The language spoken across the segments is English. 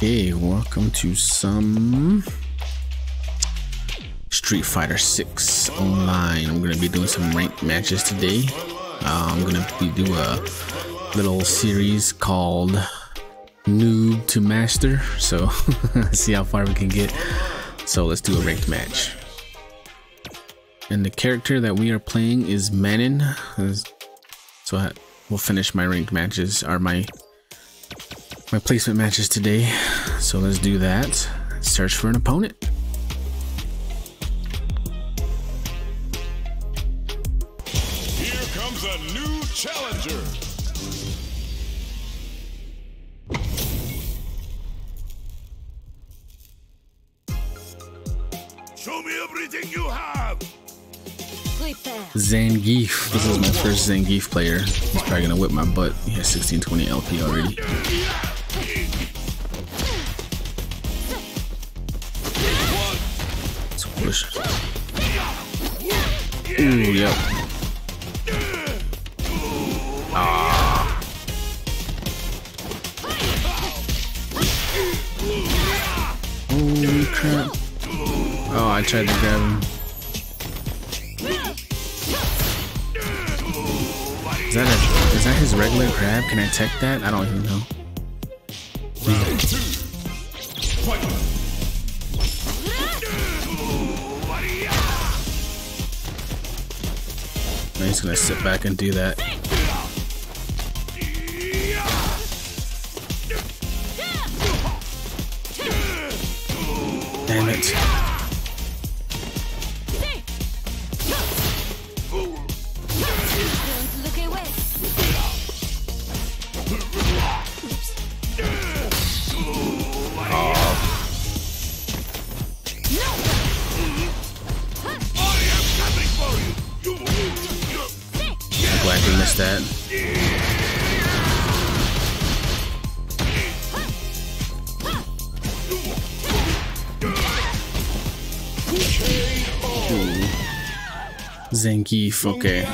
Hey, welcome to some Street Fighter 6 online. I'm gonna be doing some ranked matches today. Uh, I'm gonna be do a little series called Noob to Master. So see how far we can get. So let's do a ranked match. And the character that we are playing is Manon. So I, we'll finish my ranked matches, or my my placement matches today. So let's do that. Search for an opponent. Here comes a new challenger. Show me everything you have. Zangief. This is my first Zangief player. He's probably gonna whip my butt. He has 1620 LP already. Ooh, yep. Ah. Holy crap. Oh, I tried to grab him. Is that a, is that his regular grab? Can I tech that? I don't even know. Just gonna sit back and do that. Damn it. Missed that. Zangief, okay.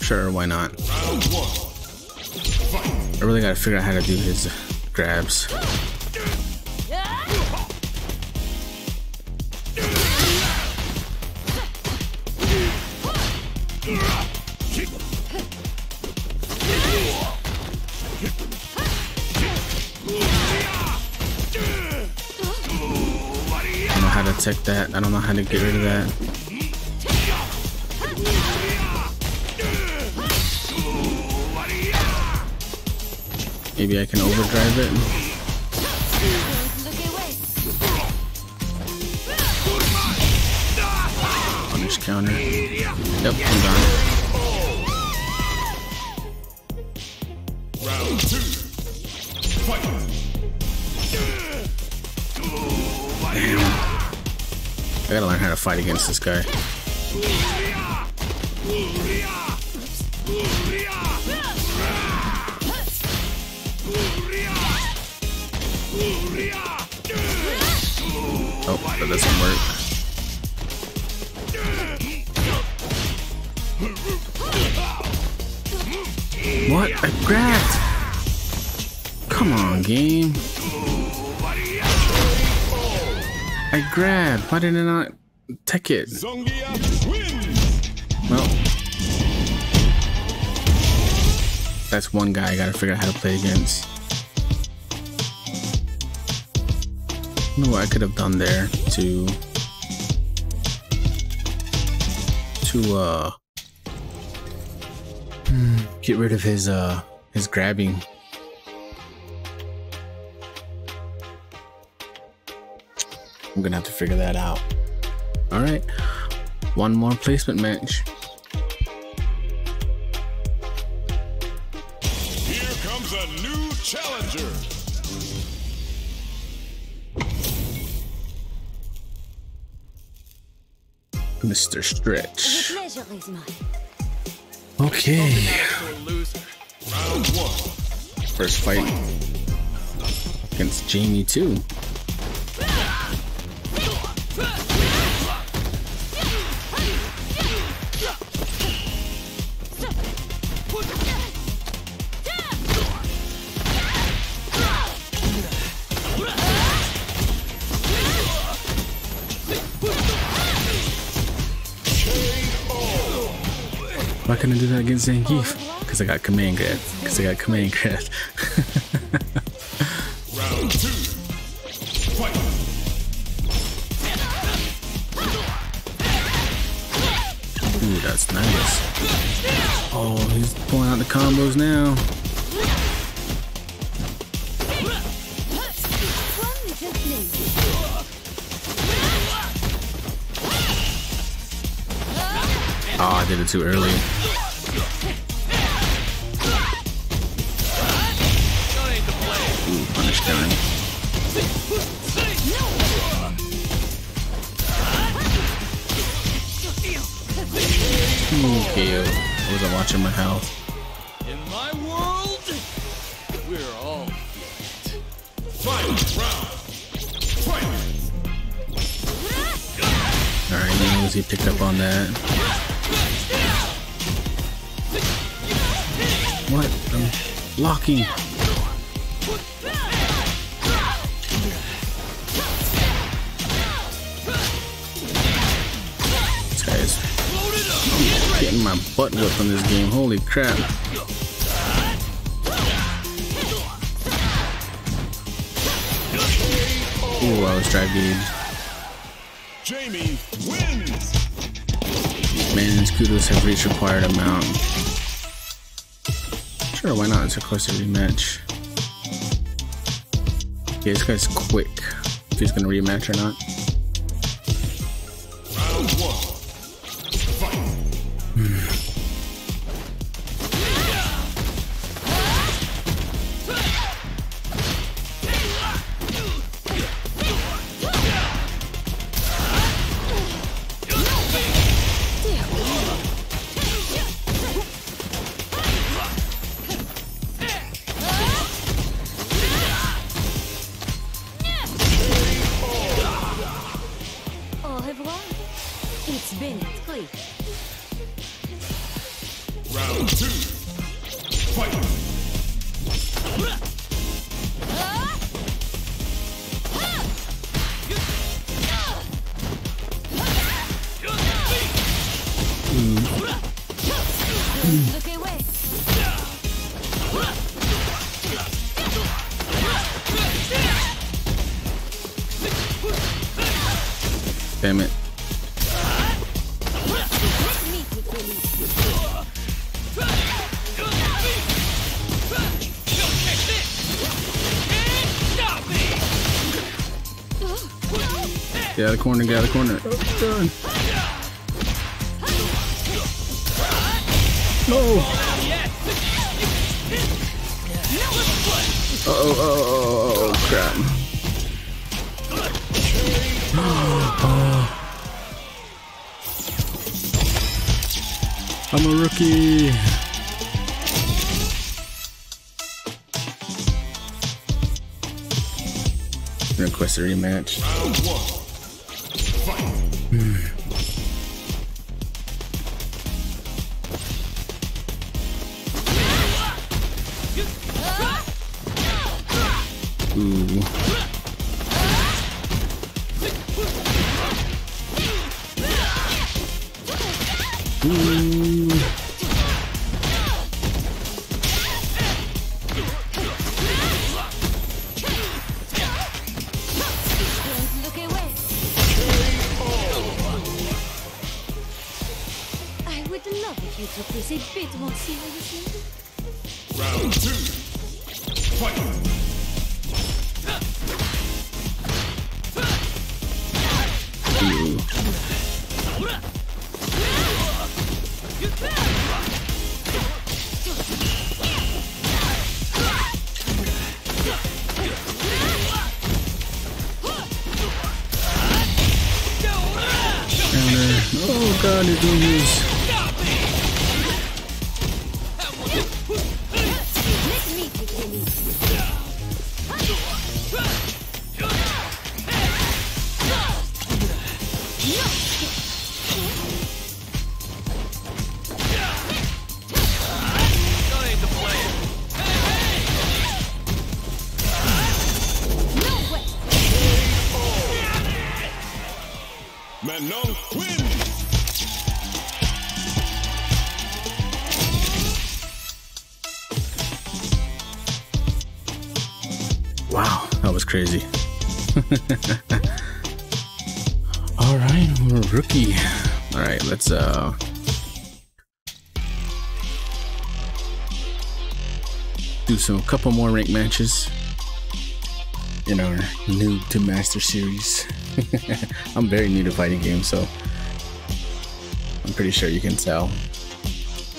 Sure, why not? I really gotta figure out how to do his grabs. How to tech that. I don't know how to get rid of that. Maybe I can overdrive it. Punish counter. Yep, I'm done. To fight against this guy. Oh, that doesn't work. What? I grabbed! Come on, game. I grabbed. Why did I not tech it? Zangief wins. Well, that's one guy I gotta figure out how to play against. I don't know what I could have done there to to uh get rid of his uh his grabbing. I'm gonna have to figure that out. All right, one more placement match. Here comes a new challenger. Mr. Stretch. The pleasure is mine. Okay, Round one. first fight against Jamie too. Why couldn't I do that against Zangief? Because I got command grab. Because I got command grab. Ooh, that's nice. Oh, he's pulling out the combos now. Too early. Ooh, punish gun. Hmm, okay, I wasn't watching my health. In my world, we're all Final round. Fight. Alright, he he picked up on that. What? I'm locking. This guy's getting my butt whipped on this game. Holy crap. Ooh, I was to Jamie wins. Man's kudos have reached required amount. Sure, why not? It's a closer rematch. Yeah, this guy's quick. If he's gonna rematch or not. Get out of corner, get out of corner. Oh. No! Uh oh, oh, oh, oh, oh, crap. I'm a rookie. Request a rematch. Ooh. Ooh. Oh god, he's crazy. All right, rookie. All right, let's uh. Do some couple more rank matches in our Noob to Master series. I'm very new to fighting games, so I'm pretty sure you can tell,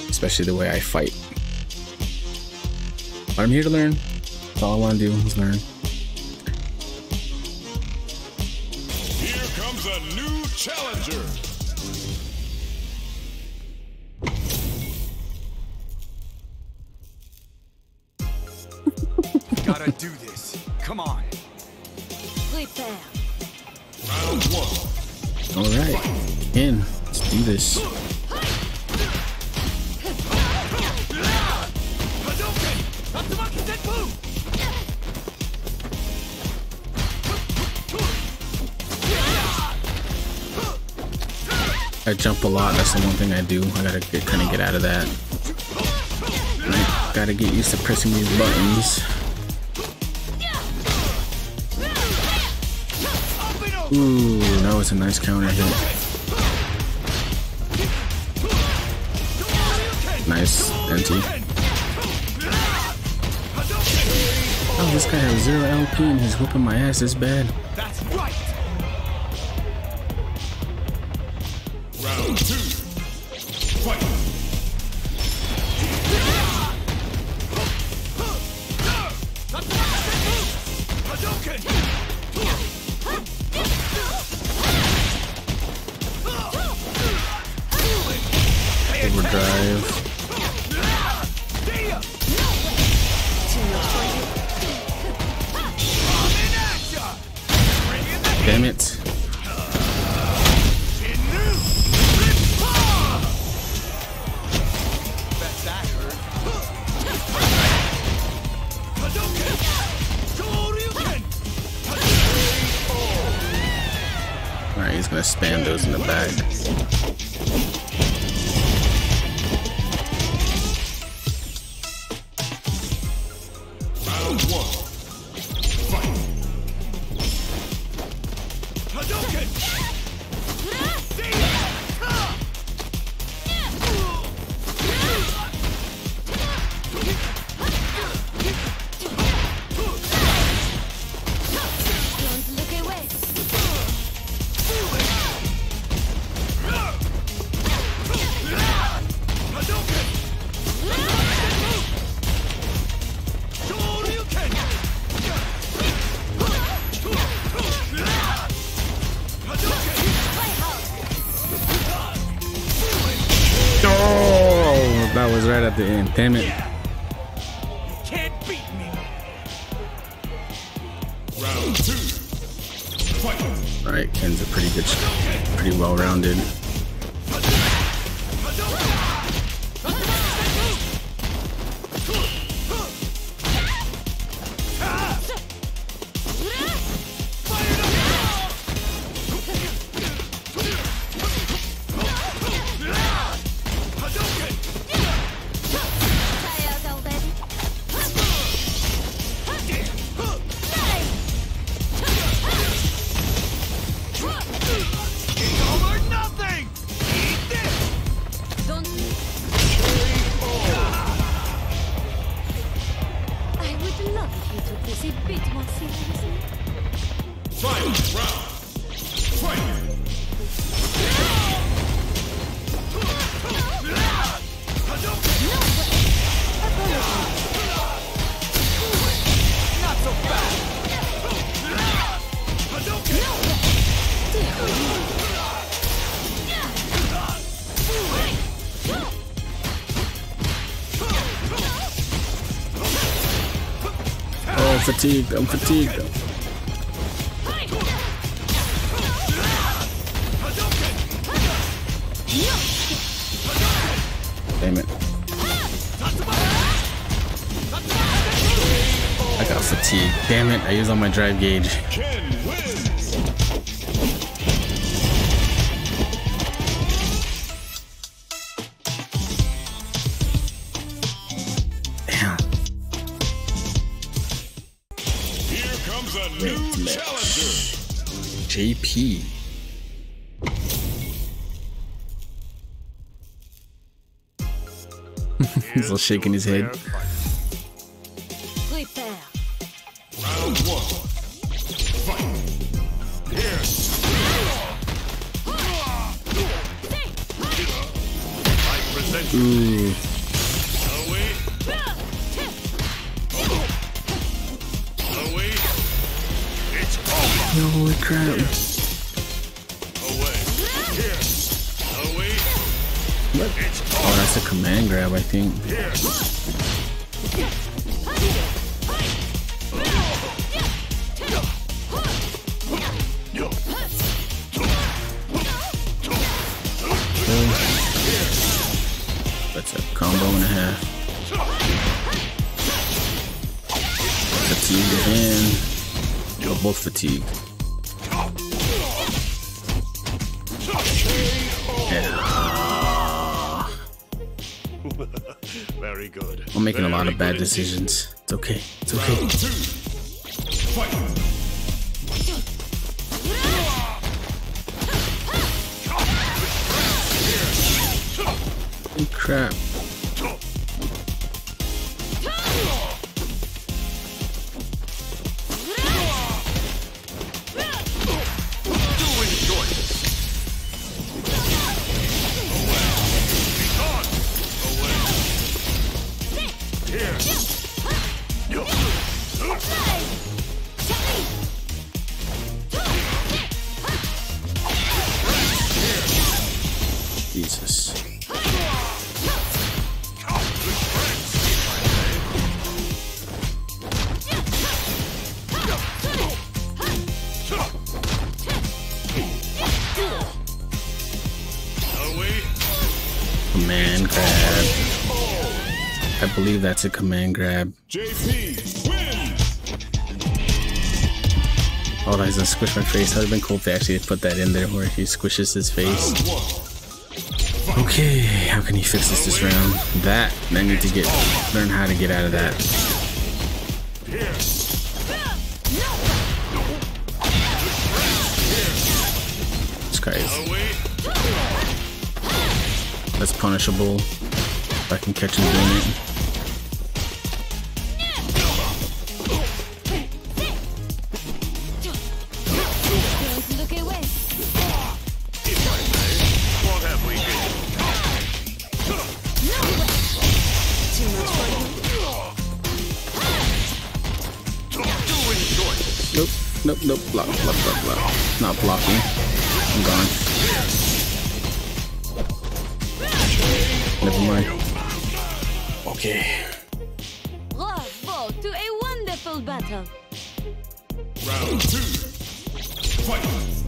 especially the way I fight. But I'm here to learn. That's all I want to do is learn. Here comes a new challenger. Gotta do this. Come on. Prepare. Round one. All right, in. Let's do this. Hadouken! Tatsumaki Senpu! I jump a lot. That's the one thing I do. I gotta get, kind of get out of that. I gotta get used to pressing these buttons. Ooh, that was a nice counter hit. Nice, NT. Oh, this guy has zero LP and he's whooping my ass this bad. Those in the back. At the end. Damn it. Can't beat me. Round two. Fight. Alright, Ken's a pretty good, pretty well fatigued. I'm fatigued. Damn it. I got fatigued. Damn it. I used all my drive gauge. He's all shaking his head. Think. That's a combo and a half. Fatigue again. You're both fatigued. Very good. I'm making a lot of bad decisions. It's okay. It's okay. Round two. Fight. Crap. A command grab. JP wins. Oh, that doesn't squish my face. That would have been cool if they actually put that in there where he squishes his face. Okay, how can he fix this this round? That, I need to get, learn how to get out of that. It's This guy is, Away. that's punishable. If I can catch him doing it. Block. Not blocking. I'm gone. Never mind. Okay. Bravo to a wonderful battle. Round two. Fight.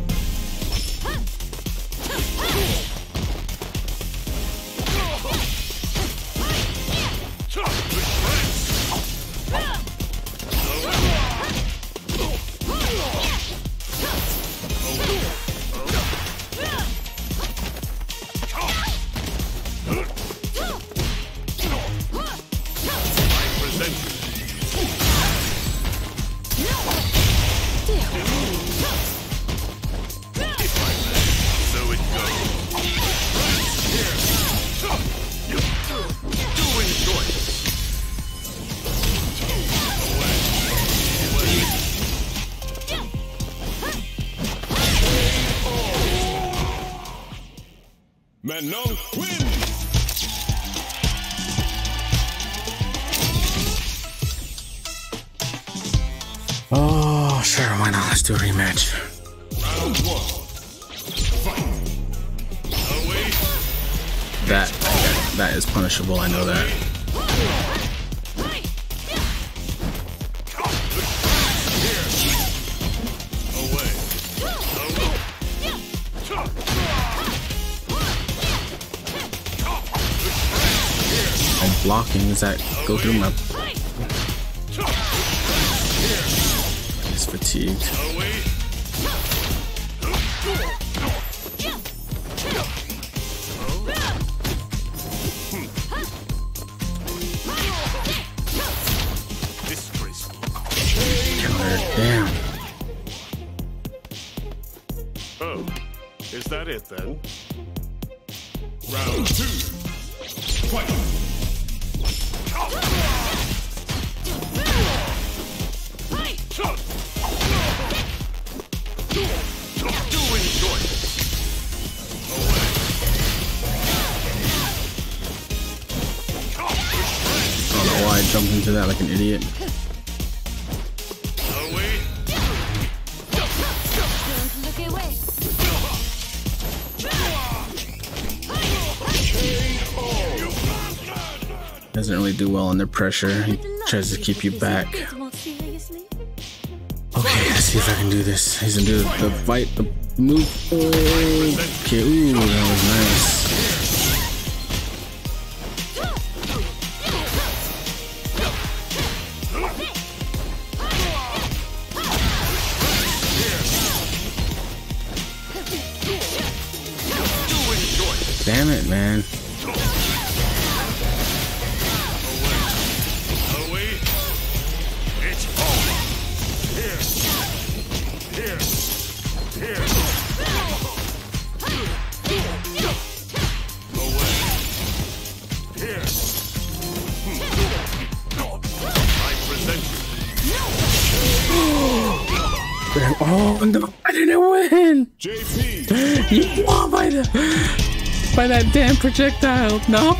Wins! Oh, sure, why not? Let's do a rematch. Round one. Fight. That, that, that is punishable, I know that. I'm blocking. Does that go through my... He's fatigued. Damn. Oh, is that it then? Jumped into that like an idiot. Doesn't really do well under pressure. He tries to keep you back. Okay, let's see if I can do this. He's gonna do the fight, the move. Okay, ooh, that was nice. Damn it, man. Away! It's over! Here! Here! Here! Away! Here! I present you. Oh no, I didn't win. JP! By that damn projectile. No.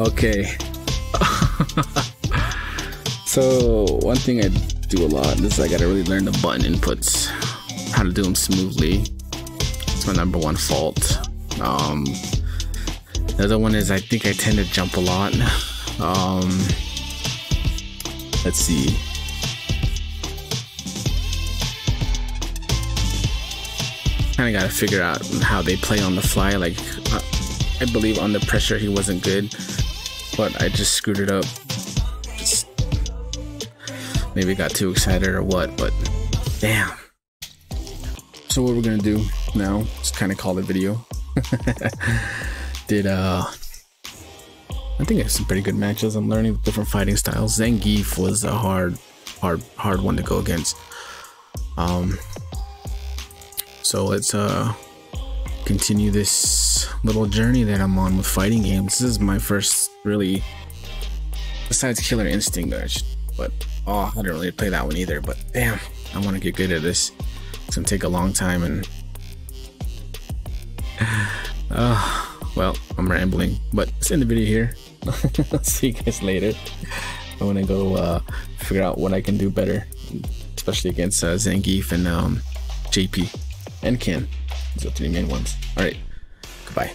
okay. so one thing I do a lot is I gotta really learn the button inputs, how to do them smoothly. It's my number one fault. Um, the other one is I think I tend to jump a lot. Um, let's see. Kind of got to figure out how they play on the fly. Like, uh, I believe under pressure he wasn't good, but I just screwed it up. Just maybe got too excited or what, but damn. So what we're gonna do now is kind of call the video. Did uh, I think it's some pretty good matches. I'm learning different fighting styles. Zangief was a hard, hard, hard one to go against. Um, so let's uh continue this little journey that I'm on with fighting games. This is my first really besides Killer Instinct, I but oh, I didn't really play that one either. But damn, I want to get good at this. It's gonna take a long time, and uh, well, I'm rambling. But let's end the video here. See you guys later. I'm gonna go uh, figure out what I can do better, especially against uh, Zangief and um, JP and Ken. Those are the three main ones. All right, goodbye.